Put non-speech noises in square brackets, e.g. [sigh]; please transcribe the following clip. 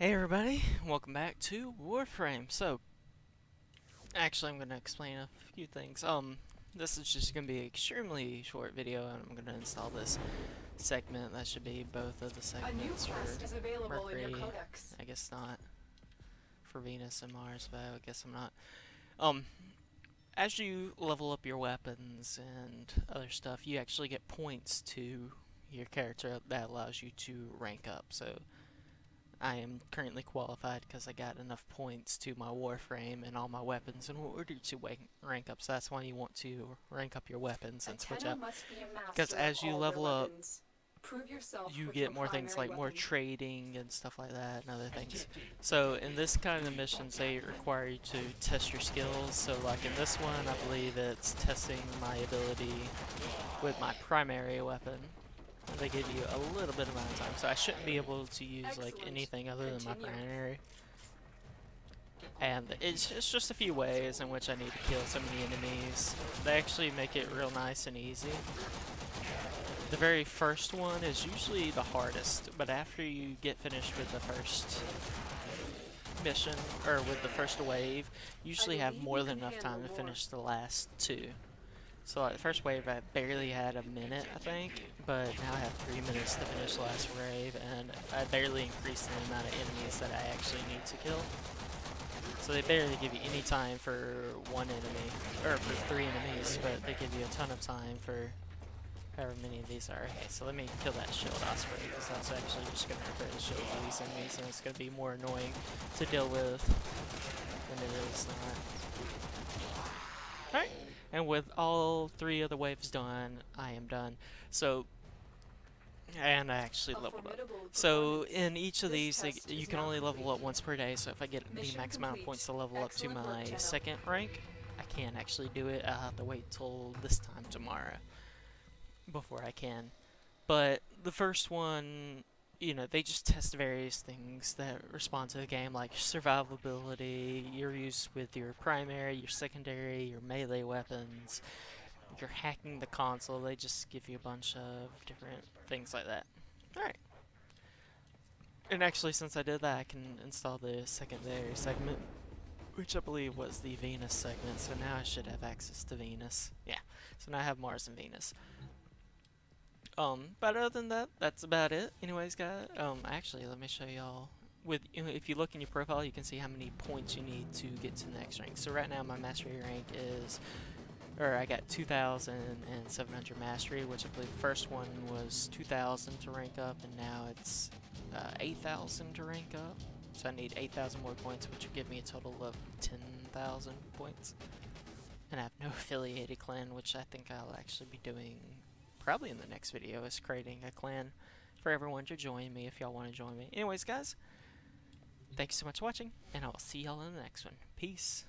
Hey everybody, welcome back to Warframe. So, actually I'm going to explain a few things. Um, this is just going to be an extremely short video and I'm going to install this segment. That should be both of the segments is available Mercury. in your codex. I guess not for Venus and Mars, but I guess I'm not. Um, as you level up your weapons and other stuff, you actually get points to your character that allows you to rank up. So, I am currently qualified because I got enough points to my Warframe and all my weapons in order to rank up. So that's why you want to rank up your weapons and switch up. Because as you level up, you get more things like weapon. more trading and stuff like that and other things. So in this kind of missions, they require you to test your skills. So like in this one, I believe it's testing my ability with my primary weapon they give you a little bit amount of time. So I shouldn't be able to use Excellent. like anything other than my primary. And it's, it's just a few ways in which I need to kill so many enemies. They actually make it real nice and easy. The very first one is usually the hardest, but after you get finished with the first mission, or with the first wave, you usually have more than enough time to finish the last two. So like the first wave I barely had a minute, I think, but now I have three minutes to finish the last wave, and I barely increased the amount of enemies that I actually need to kill. So they barely give you any time for one enemy, or for three enemies, but they give you a ton of time for however many of these are. Okay, so let me kill that shield osprey, because that's actually just going to repair the shield of these enemies, and it's going to be more annoying to deal with than it is not. Alright. And with all three of the waves done, I am done. So, and I actually leveled up. So in each of these, they, you can only level up once per day. So if I get the max amount of points to level up to my second rank, I can't actually do it. I'll have to wait till this time tomorrow before I can. But the first one, you know, they just test various things that respond to the game, like survivability, your use with your primary, your secondary, your melee weapons. If you're hacking the console, they just give you a bunch of different things like that. Alright. And actually, since I did that, I can install the secondary segment, which I believe was the Venus segment, so now I should have access to Venus. Yeah, so now I have Mars and Venus. Um, but other than that, that's about it. Anyways, guys, um, actually, let me show y'all. With if you look in your profile, you can see how many points you need to get to the next rank. So right now, my mastery rank is, or I got 2,700 mastery, which I believe the first one was 2,000 to rank up, and now it's uh, 8,000 to rank up. So I need 8,000 more points, which would give me a total of 10,000 points. And I have no [laughs] affiliated clan, which I think I'll actually be doing probably in the next video, is creating a clan for everyone to join me if y'all want to join me. Anyways, guys, thank you so much for watching, and I'll see y'all in the next one. Peace.